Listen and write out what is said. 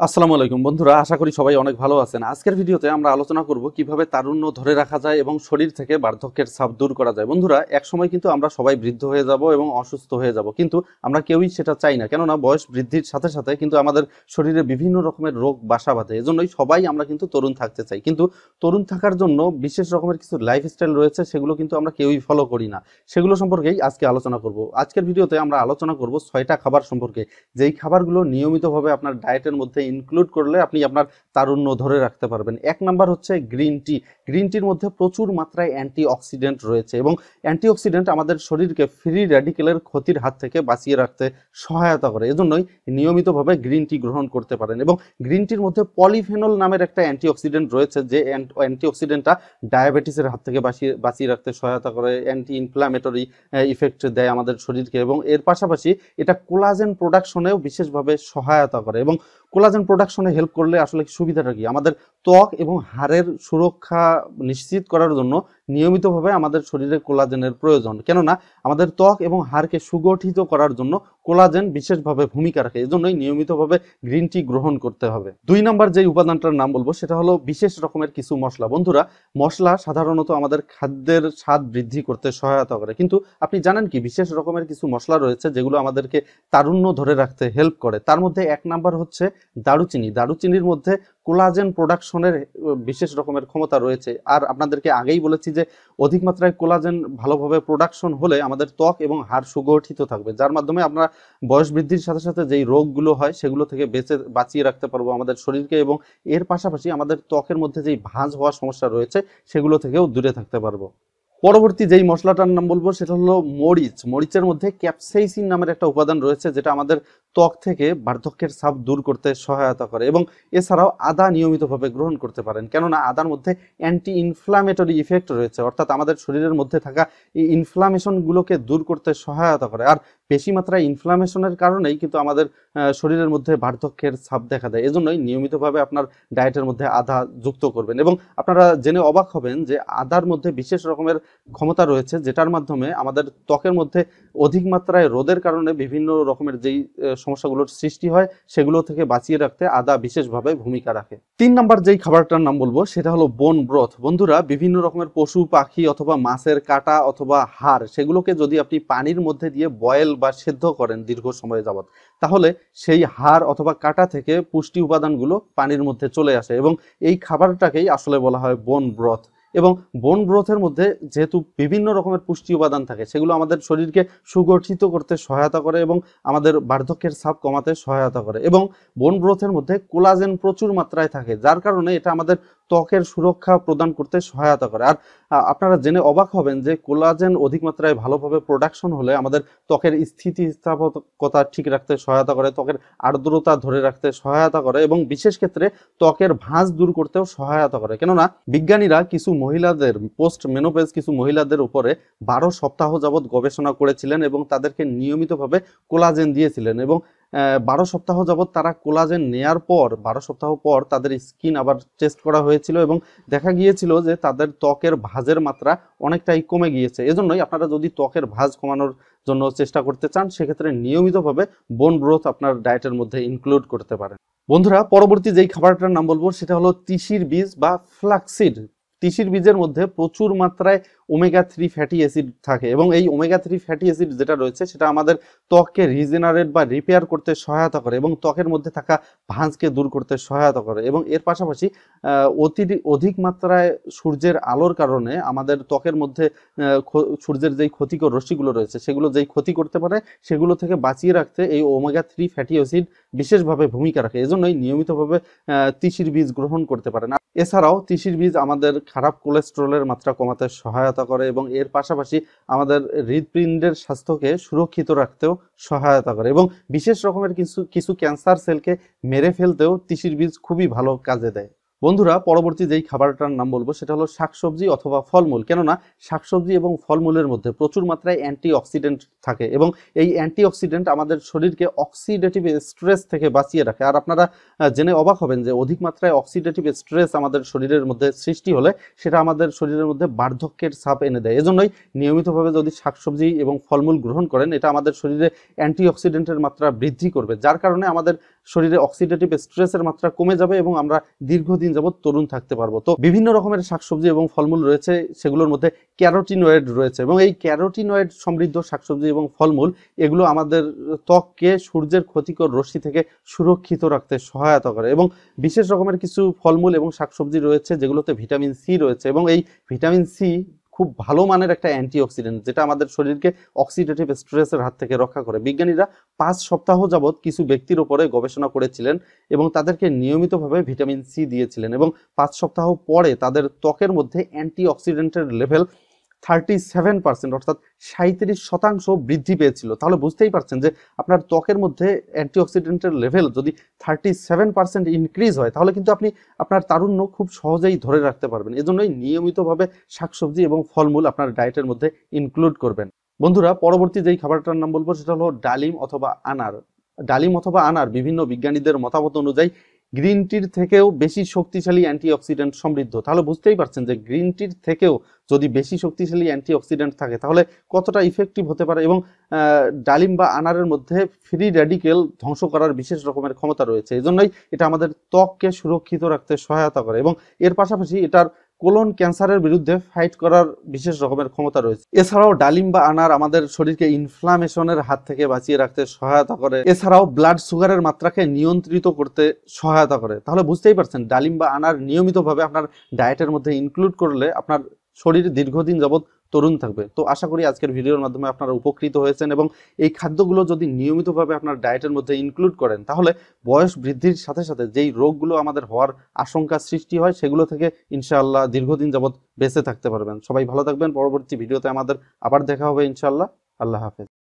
আসসালামু আলাইকুম বন্ধুরা, আশা করি সবাই অনেক ভালো আছেন। আজকের ভিডিওতে আমরা আলোচনা করব কীভাবে তারুণ্য ধরে রাখা যায় এবং শরীর থেকে বার্ধক্যের ছাপ দূর করা যায়। বন্ধুরা এক সময় কিন্তু আমরা সবাই বৃদ্ধ হয়ে যাব এবং অসুস্থ হয়ে যাব, কিন্তু আমরা কেউই সেটা চাই না। কেননা বয়স বৃদ্ধির সাথে সাথে কিন্তু আমাদের শরীরে বিভিন্ন রকমের রোগ, বাসা বাঁধে, এজন্যই সবাই আমরা কিন্তু তরুণ থাকতে চাই। কিন্তু তরুণ থাকার জন্য বিশেষ রকমের কিছু লাইফস্টাইল রয়েছে, সেগুলো কিন্তু আমরা কেউই ফলো করি না। সেগুলো সম্পর্কেই আজকে আলোচনা করব। আজকের ভিডিওতে আমরা আলোচনা করব ছয়টা খাবার সম্পর্কে। যেই খাবারগুলো নিয়মিতভাবে আপনার ডায়েটের মধ্যে ইনক্লুড করলে আপনি আপনার তারুণ্য ধরে রাখতে পারবেন। এক নাম্বার হচ্ছে গ্রিন টি গ্রিন টির মধ্যে প্রচুর মাত্রায় অ্যান্টি অক্সিডেন্ট রয়েছে এবং অ্যান্টি অক্সিডেন্ট আমাদের শরীরকে ফ্রি র্যাডিকেলের ক্ষতির হাত থেকে বাঁচিয়ে রাখতে সহায়তা করে। এজন্যই নিয়মিতভাবে গ্রিন টি গ্রহণ করতে পারেন এবং গ্রিন টির মধ্যে পলিফেনল নামের একটা অ্যান্টি অক্সিডেন্ট রয়েছে যে অ্যান্টি অক্সিডেন্টটা ডায়াবেটিসের হাত থেকে বাঁচিয়ে বাঁচিয়ে রাখতে সহায়তা করে অ্যান্টি ইনফ্লামেটরি ইফেক্ট দেয় আমাদের শরীরকে এবং এর পাশাপাশি এটা কোলাজেন প্রোডাকশনেও বিশেষভাবে সহায়তা করে এবং কোলাজেন প্রোডাকশনে হেল্প করলে আসলে সুবিধাটা কি? আমাদের ত্বক এবং হাড়ের সুরক্ষা নিশ্চিত করার জন্য নিয়মিতভাবে আমাদের শরীরে কোলাজেনের প্রয়োজন। কেননা, আমাদের ত্বক এবং হাড়কে সুগঠিত করার জন্য কোলাজেন বিশেষভাবে ভূমিকা রাখে, এজন্যই নিয়মিতভাবে গ্রিন টি গ্রহণ করতে হবে। দুই নম্বর যে উপাদানটার নাম বলব, সেটা হলো বিশেষ রকমের কিছু মশলা। বন্ধুরা, মশলা সাধারণত আমাদের খাদ্যের স্বাদ বৃদ্ধি করতে সহায়তা করে, কিন্তু আপনি জানেন কি, বিশেষ রকমের কিছু মশলা রয়েছে যেগুলো আমাদেরকে তারুণ্য ধরে রাখতে হেল্প করে। তার মধ্যে এক নাম্বার হচ্ছে দারুচিনি। দারুচিনির মধ্যে কোলাজেন প্রোডাকশনের বিশেষ রকমের ক্ষমতা রয়েছে। আর আপনাদেরকে আগেই বলেছি যে, অধিক মাত্রায় কোলাজেন ভালোভাবে প্রোডাকশন হলে আমাদের ত্বক এবং হাড় সুগঠিত থাকবে, যার মাধ্যমে আমরা বয়স বৃদ্ধির সাথে সাথে যেই রোগগুলো হয় সেগুলো থেকে বেঁচে, বাঁচিয়ে রাখতে পারব আমাদের শরীরকে এবং এর পাশাপাশি আমাদের ত্বকের মধ্যে যেই ভাঁজ হওয়ার সমস্যা রয়েছে সেগুলো থেকেও দূরে থাকতে পারব। পরবর্তী যেই মশলাটার নাম বলব, সেটা হলো মরিচ। মরিচের মধ্যে ক্যাপসাইসিন নামের একটা উপাদান রয়েছে, যেটা আমাদের ত্বক থেকে বার্ধক্যের ছাপ দূর করতে সহায়তা করে এবং এছাড়াও আদা নিয়মিতভাবে গ্রহণ করতে পারেন। কেননা আদার মধ্যে অ্যান্টি ইনফ্লামেটরি ইফেক্ট রয়েছে, অর্থাৎ আমাদের শরীরের মধ্যে থাকা এই ইনফ্লামেশনগুলোকে দূর করতে সহায়তা করে। আর বেশি মাত্রায় ইনফ্লামেশনের কারণেই কিন্তু আমাদের শরীরের মধ্যে বার্ধক্যের ছাপ দেখা দেয়। এজন্যই নিয়মিতভাবে আপনার ডায়েটের মধ্যে আদা যুক্ত করবেন এবং আপনারা জেনে অবাক হবেন যে আদার মধ্যে বিশেষ রকমের ক্ষমতা রয়েছে যেটার মাধ্যমে আমাদের ত্বকের মধ্যে অধিক মাত্রায় রোদের কারণে বিভিন্ন রকমের যেই সমস্যাগুলোর সৃষ্টি হয় সেগুলো থেকে বাঁচিয়ে রাখতে আদা বিশেষভাবে ভূমিকা রাখে। তিন নাম্বার যেই খাবারটার নাম বলব সেটা হলো বোন ব্রথ বন্ধুরা, বিভিন্ন রকমের পশু, পাখি অথবা মাছের কাটা অথবা হাড় সেগুলোকে যদি আপনি পানির মধ্যে দিয়ে বয়েল বা সেদ্ধ করেন দীর্ঘ সময় যাবত তাহলে সেই হাড় অথবা কাটা থেকে পুষ্টি উপাদানগুলো পানির মধ্যে চলে আসে এবং এই খাবারটাকেই আসলে বলা হয় বন ব্রথ এবং বন ব্রথের মধ্যে যেহেতু বিভিন্ন রকমের পুষ্টি উপাদান থাকে, সেগুলো আমাদের শরীরকে সুগঠিত করতে সহায়তা করে এবং আমাদের বার্ধক্যের ছাপ কমাতে সহায়তা করে। এবং বোন ব্রথের মধ্যে কোলাজেন প্রচুর মাত্রায় থাকে, যার কারণে এটা আমাদের ত্বকের সুরক্ষা প্রদান করতে সহায়তা করে। আর আপনারা জেনে অবাক হবেন যে কোলাজেন অধিক মাত্রায় ভালোভাবে প্রোডাকশন হলে আমাদের ত্বকের স্থিতিস্থাপকতা ঠিক রাখতে সহায়তা করে, ত্বকের আর্দ্রতা ধরে রাখতে সহায়তা করে এবং বিশেষ ক্ষেত্রে ত্বকের ভাঁজ দূর করতেও সহায়তা করে। কেননা বিজ্ঞানীরা কিছু মহিলাদের পোস্ট মেনোপেজ কিছু মহিলাদের উপরে বারো সপ্তাহ যাবৎ গবেষণা করেছিলেন এবং তাদেরকে নিয়মিতভাবে কোলাজেন দিয়েছিলেন এবং বারো সপ্তাহ যাবৎ তারা কোলাজেন নেয়ার পর, বারো সপ্তাহ পর তাদের স্কিন আবার টেস্ট করা হয়েছিল এবং দেখা গিয়েছিল যে তাদের ত্বকের ভাঁজের মাত্রা অনেকটাই কমে গিয়েছে। এজন্যই আপনারা যদি ত্বকের ভাঁজ কমানোর জন্য চেষ্টা করতে চান, সেক্ষেত্রে নিয়মিতভাবে বোন গ্রোথ আপনার ডায়েটের মধ্যে ইনক্লুড করতে পারেন। বন্ধুরা, পরবর্তী যেই খাবারটার নাম বলব, সেটা হলো তিসির বীজ বা ফ্লাক্সিড তিসির বীজের মধ্যে প্রচুর মাত্রায় ওমেগা থ্রি ফ্যাটি অ্যাসিড থাকে এবং এই ওমেগা থ্রি ফ্যাটি অ্যাসিড যেটা রয়েছে, সেটা আমাদের ত্বককে রিজেনারেট বা রিপেয়ার করতে সহায়তা করে এবং ত্বকের মধ্যে থাকা ভাঁজকে দূর করতে সহায়তা করে এবং এর পাশাপাশি অতি অধিক মাত্রায় সূর্যের আলোর কারণে আমাদের ত্বকের মধ্যে সূর্যের যেই ক্ষতিকর রশ্মিগুলো রয়েছে, সেগুলো যেই ক্ষতি করতে পারে, সেগুলো থেকে বাঁচিয়ে রাখতে এই ওমেগা থ্রি ফ্যাটি অ্যাসিড বিশেষভাবে ভূমিকা রাখে। এজন্যই নিয়মিতভাবে তিসির বীজ গ্রহণ করতে পারেন। এছাড়াও তিসির বীজ আমাদের খারাপ কোলেস্টেরলের মাত্রা কমাতে সহায়তা করে এবং এর পাশাপাশি আমাদের হৃদপিণ্ডের স্বাস্থ্যকে সুরক্ষিত রাখতেও সহায়তা করে এবং বিশেষ রকমের কিছু কিছু ক্যান্সার সেলকে মেরে ফেলতেও তিসির বীজ খুবই ভালো কাজে দেয়। বন্ধুরা, পরবর্তী যেই খাবারটার নাম বলব, সেটা হলো শাকসবজি অথবা ফলমূল। কেননা, শাকসবজি এবং ফলমূলের মধ্যে প্রচুর মাত্রায় অ্যান্টি অক্সিডেন্ট থাকে এবং এই অ্যান্টি অক্সিডেন্ট আমাদের শরীরকে অক্সিডেটিভ স্ট্রেস থেকে বাঁচিয়ে রাখে। আর আপনারা জেনে অবাক হবেন যে অধিক মাত্রায় অক্সিডেটিভ স্ট্রেস আমাদের শরীরের মধ্যে সৃষ্টি হলে সেটা আমাদের শরীরের মধ্যে বার্ধক্যের ছাপ এনে দেয়। এজন্যই নিয়মিতভাবে যদি শাকসবজি এবং ফলমূল গ্রহণ করেন, এটা আমাদের শরীরে অ্যান্টি অক্সিডেন্টের মাত্রা বৃদ্ধি করবে, যার কারণে আমাদের শরীরে অক্সিডেটিভ স্ট্রেসের মাত্রা কমে যাবে এবং আমরা দীর্ঘদিন যাবত তরুণ থাকতে পারব। তো বিভিন্ন রকমের শাকসবজি এবং ফলমূল রয়েছে, সেগুলোর মধ্যে ক্যারোটিনয়েড রয়েছে এবং এই ক্যারোটিনয়েড সমৃদ্ধ শাকসবজি এবং ফলমূল, এগুলো আমাদের ত্বককে সূর্যের ক্ষতিকর রশ্মি থেকে সুরক্ষিত রাখতে সহায়তা করে এবং বিশেষ রকমের কিছু ফলমূল এবং শাকসবজি রয়েছে যেগুলোতে ভিটামিন সি রয়েছে এবং এই ভিটামিন সি খুব ভালো মানের একটা অ্যান্টিঅক্সিডেন্ট, যেটা আমাদের শরীরকে অক্সিডেটিভ স্ট্রেসের হাত থেকে রক্ষা করে। বিজ্ঞানীরা পাঁচ সপ্তাহ যাবৎ কিছু ব্যক্তির উপরে গবেষণা করেছিলেন এবং তাদেরকে নিয়মিতভাবে ভিটামিন সি দিয়েছিলেন এবং পাঁচ সপ্তাহ পরে তাদের ত্বকের মধ্যে অ্যান্টিঅক্সিডেন্টের লেভেল থার্টি সেভেন পার্সেন্ট, অর্থাৎ সাঁত্রিশ শতাংশ বৃদ্ধি পেয়েছিল। তাহলে বুঝতেই পারছেন যে আপনার ত্বকের মধ্যে অ্যান্টিঅক্সিডেন্টের লেভেল যদি থার্টি সেভেন পার্সেন্ট ইনক্রিজ হয়, তাহলে কিন্তু আপনি আপনার তারুণ্য খুব সহজেই ধরে রাখতে পারবেন। এজন্যই নিয়মিতভাবে শাকসবজি এবং ফলমূল আপনার ডায়েটের মধ্যে ইনক্লুড করবেন। বন্ধুরা, পরবর্তী যেই খাবারটার নাম বলব, সেটা হলো ডালিম অথবা আনার। ডালিম অথবা আনার বিভিন্ন বিজ্ঞানীদের মতামত অনুযায়ী গ্রিন টির থেকেও বেশি শক্তিশালী অ্যান্টিঅক্সিডেন্ট সমৃদ্ধ। তাহলে বুঝতেই পারছেন যে গ্রিন টির থেকেও যদি বেশি শক্তিশালী অ্যান্টিঅক্সিডেন্ট থাকে, তাহলে কতটা ইফেক্টিভ হতে পারে এবং ডালিম বা আনারের মধ্যে ফ্রি র্যাডিকেল ধ্বংস করার বিশেষ রকমের ক্ষমতা রয়েছে। এই জন্যই এটা আমাদের ত্বককে সুরক্ষিত রাখতে সহায়তা করে এবং এর পাশাপাশি এটার কোলন ক্যান্সারের বিরুদ্ধে ফাইট করার বিশেষ রকমের ক্ষমতা রয়েছে। এছাড়াও ডালিম বা আনার আমাদের শরীরকে ইনফ্লামেশনের হাত থেকে বাঁচিয়ে রাখতে সহায়তা করে। এছাড়াও ব্লাড সুগারের মাত্রাকে নিয়ন্ত্রিত করতে সহায়তা করে। তাহলে বুঝতেই পারছেন, ডালিম বা আনার নিয়মিতভাবে আপনার ডায়েটের মধ্যে ইনক্লুড করলে আপনার শরীর দীর্ঘদিন যাবৎ তরুণ থাকবে। তো আশা করি আজকের ভিডিওর মাধ্যমে আপনারা উপকৃত হয়েছেন এবং এই খাদ্যগুলো যদি নিয়মিতভাবে আপনার ডায়েটের মধ্যে ইনক্লুড করেন, তাহলে বয়স বৃদ্ধির সাথে সাথে যেই রোগগুলো আমাদের হওয়ার আশঙ্কা সৃষ্টি হয়, সেগুলো থেকে ইনশাআল্লাহ দীর্ঘদিন যাবৎ বেঁচে থাকতে পারবেন। সবাই ভালো থাকবেন। পরবর্তী ভিডিওতে আমাদের আবার দেখা হবে ইনশাআল্লাহ। আল্লাহ হাফেজ।